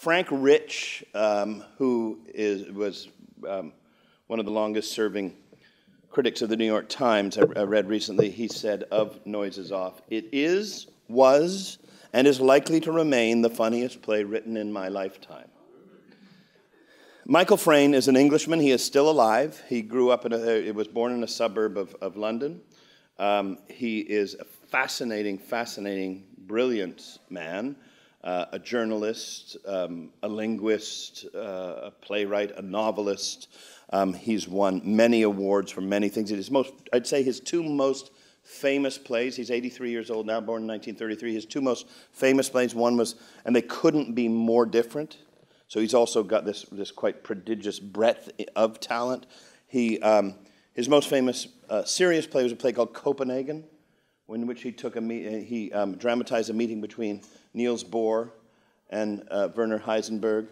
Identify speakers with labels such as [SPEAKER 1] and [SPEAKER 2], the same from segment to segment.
[SPEAKER 1] Frank Rich, um, who is, was um, one of the longest serving critics of the New York Times, I, I read recently, he said of Noises Off, it is, was, and is likely to remain the funniest play written in my lifetime. Michael Frayn is an Englishman. He is still alive. He grew up in a, he was born in a suburb of, of London. Um, he is a fascinating, fascinating, brilliant man, uh, a journalist, um, a linguist, uh, a playwright, a novelist. Um, he's won many awards for many things. His most, I'd say his two most famous plays, he's 83 years old now, born in 1933. His two most famous plays, one was, and they couldn't be more different. So he's also got this, this quite prodigious breadth of talent. He, um, his most famous uh, serious play was a play called Copenhagen, in which he, took a me- he um, dramatized a meeting between Niels Bohr and uh, Werner Heisenberg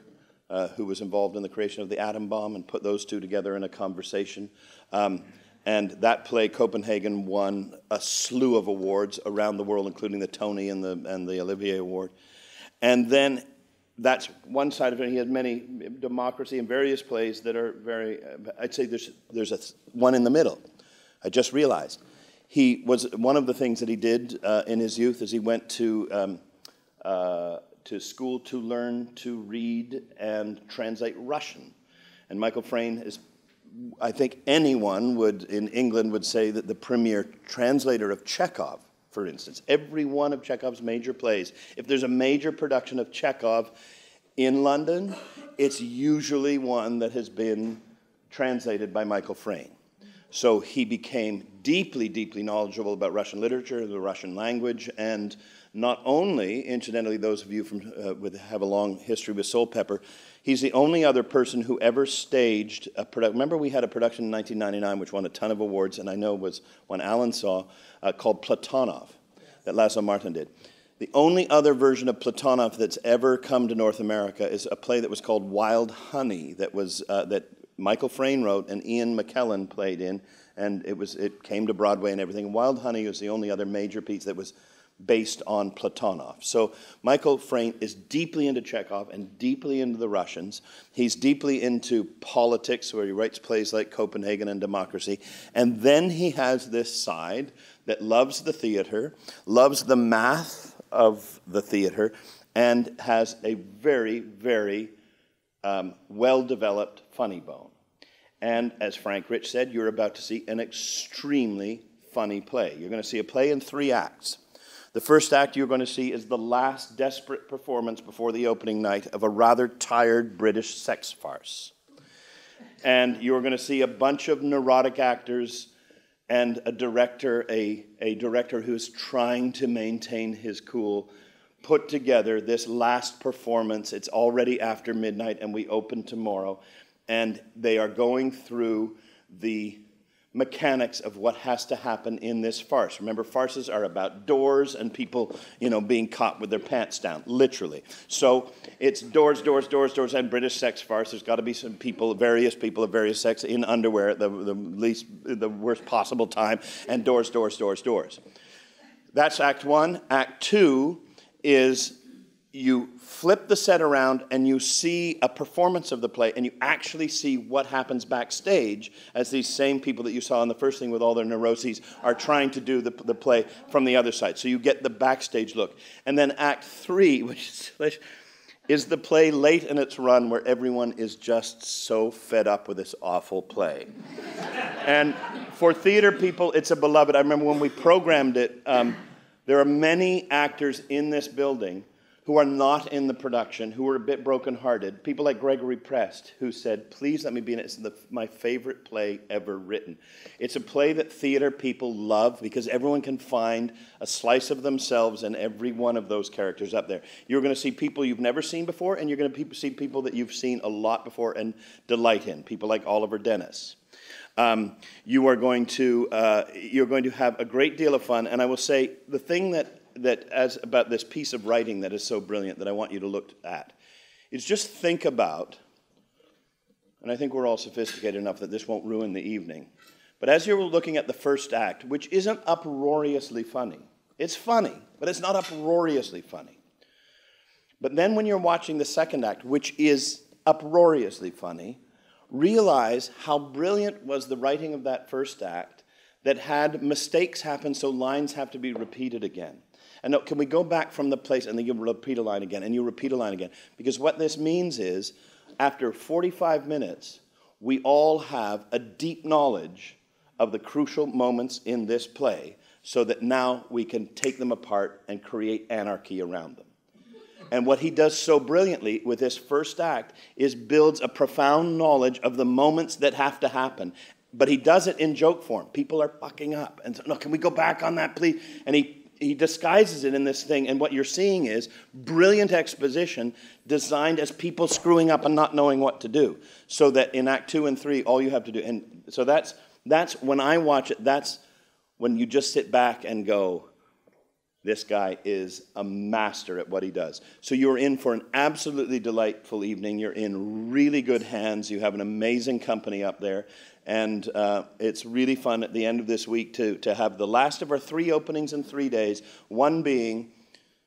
[SPEAKER 1] uh, who was involved in the creation of the atom bomb and put those two together in a conversation. Um, and that play, Copenhagen, won a slew of awards around the world, including the Tony and the, and the Olivier Award. And then that's one side of it. He had many democracy and various plays that are very. I'd say there's there's a one in the middle. I just realized he was one of the things that he did uh, in his youth is he went to um, uh, to school to learn to read and translate Russian. And Michael Frayn is, I think anyone would in England would say that the premier translator of Chekhov, for instance, every one of Chekhov's major plays, if there's a major production of Chekhov in London, it's usually one that has been translated by Michael Frayn. So he became deeply, deeply knowledgeable about Russian literature, the Russian language, and not only, incidentally, those of you from uh, with have a long history with Soulpepper, he's the only other person who ever staged a production. Remember, we had a production in 1999 which won a ton of awards, and I know was one Alan saw uh, called Platonov that Laszlo Marton did. The only other version of Platonov that's ever come to North America is a play that was called Wild Honey that was uh, that Michael Frayn wrote and Ian McKellen played in, and it was it came to Broadway and everything. Wild Honey was the only other major piece that was based on Platonov. So Michael Frayn is deeply into Chekhov and deeply into the Russians. He's deeply into politics, where he writes plays like Copenhagen and Democracy. And then he has this side that loves the theater, loves the math of the theater, and has a very, very um, well developed funny bone. And as Frank Rich said, you're about to see an extremely funny play. You're going to see a play in three acts. The first act you're going to see is the last desperate performance before the opening night of a rather tired British sex farce. And you're going to see a bunch of neurotic actors and a director, a, a director who's trying to maintain his cool, put together this last performance. It's already after midnight, and we open tomorrow. And they are going through the mechanics of what has to happen in this farce. Remember, farces are about doors and people, you know, being caught with their pants down, literally. So it's doors, doors, doors, doors, and British sex farce. There's got to be some people, various people of various sex, in underwear at the, the least, the worst possible time, and doors, doors, doors, doors. That's Act One. Act Two is you flip the set around and you see a performance of the play and you actually see what happens backstage as these same people that you saw in the first thing with all their neuroses are trying to do the, the play from the other side. So you get the backstage look. And then Act Three, which is, is the play late in its run where everyone is just so fed up with this awful play. and for theater people, it's a beloved. I remember when we programmed it, um, there are many actors in this building who are not in the production, who are a bit brokenhearted. People like Gregory Prest, who said, Please let me be in it. It's the, my favorite play ever written. It's a play that theater people love because everyone can find a slice of themselves in every one of those characters up there. You're going to see people you've never seen before, and you're going to see people that you've seen a lot before and delight in. People like Oliver Dennis. Um, you are going to uh, you're going to have a great deal of fun, and I will say the thing that that as about this piece of writing that is so brilliant that I want you to look at is just think about, and I think we're all sophisticated enough that this won't ruin the evening. But as you're looking at the first act, which isn't uproariously funny, it's funny, but it's not uproariously funny. But then when you're watching the second act, which is uproariously funny, realize how brilliant was the writing of that first act that had mistakes happen so lines have to be repeated again. And now, can we go back from the place and then you repeat a line again and you repeat a line again? Because what this means is after 45 minutes, we all have a deep knowledge of the crucial moments in this play so that now we can take them apart and create anarchy around them. And what he does so brilliantly with this first act is builds a profound knowledge of the moments that have to happen. But he does it in joke form. People are fucking up. And so, no, can we go back on that, please? And he, he disguises it in this thing. And what you're seeing is brilliant exposition designed as people screwing up and not knowing what to do. So that in Act two and three, all you have to do. And so that's, that's when I watch it, that's when you just sit back and go, this guy is a master at what he does. So you're in for an absolutely delightful evening. You're in really good hands. You have an amazing company up there. And uh, it's really fun at the end of this week to, to have the last of our three openings in three days, one being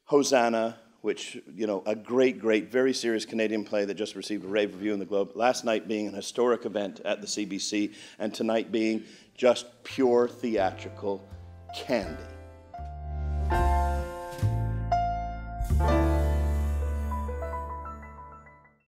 [SPEAKER 1] Hosanna, which, you know, a great, great, very serious Canadian play that just received a rave review in the Globe. Last night being an historic event at the CBC, and tonight being just pure theatrical candy thank you